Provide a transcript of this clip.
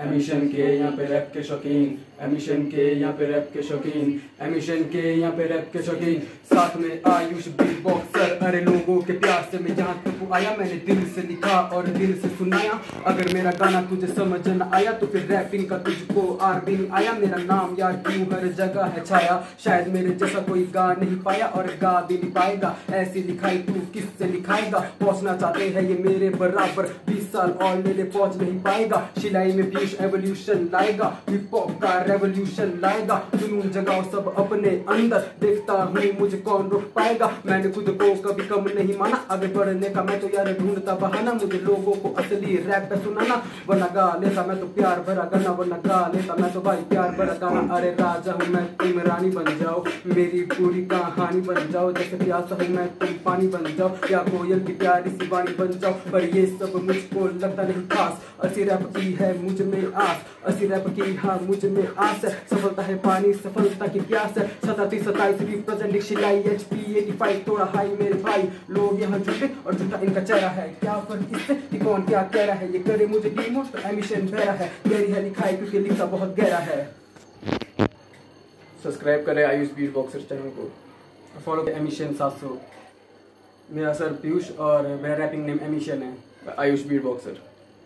Emission के यहाँ पे रैप के शौकीन। एमिशन के यहाँ पे रैप के शौकीन। एमिशन के यहाँ पे रैप के शौकीन। साथ में आयुष बीट आया, मैंने दिल से लिखा और दिल से सुनाया। अगर मेरा गाना तुझे समझ न आया तो फिर रैपिंग का तुझको आर भी नहीं आया। मेरा नाम यार क्यों हर जगह है छाया? शायद मेरे जैसा कोई गा नहीं पाया और गा भी नहीं पाएगा। ऐसी लिखाई तू किससे लिखाएगा? पहुँचना चाहते हैं ये मेरे बराबर। बीस साल और मेरे पहुँच नहीं पाएगा। सिलाई में पीयूष एवोल्यूशन लाएगा। हिप हॉप का रेवोल्यूशन लाएगा। जुनून जगाओ सब अपने अंदर। देखता हूँ मुझे कौन रोक पाएगा। मैंने खुद को कभी कम नहीं माना। आगे बढ़ने का मैं तो यार ढूंढता बहाना, मुझे लोगों को असली रैप पे सुनाना। वरना गा लेता मैं तो प्यार भरा गाना, वरना गा लेता मैं तो भाई प्यार भरा गाना। अरे राजा हूँ मैं, तुम रानी बन जाओ। मेरी पूरी कहानी बन जाओ। जैसे प्यासा हूँ मैं, तुम पानी बन जाओ। या कोयल की प्यारी सी वाणी बन जाओ। पर ये सब मुझको लगता नहीं खास। असी रैप की है मुझमें आस। असी रैप की हाँ मुझमें आस है। सफलता है पानी, सफलता की प्यास है। सताती सताईस representing Shilai H P eighty five थोड़ा हाई मेरे भाई। लोग यहाँ झूठे और झूठा इनका चेहरा है। क्या फ़र्क इससे कि कौन क्या कह रहा है? ये करे मुझे डिमोट तो एमिशन बहरा है। गहरी है लिखाई क्योंकि लिखा बहुत गहरा है। सब्सक्राइब करें आयुष बीट बॉक्सर चैनल को। फॉलो करें एमिशन सात सौ। मेरा सर पीयूष और मेरा रैपिंग नेम एमिशन है। Ayush beat boxer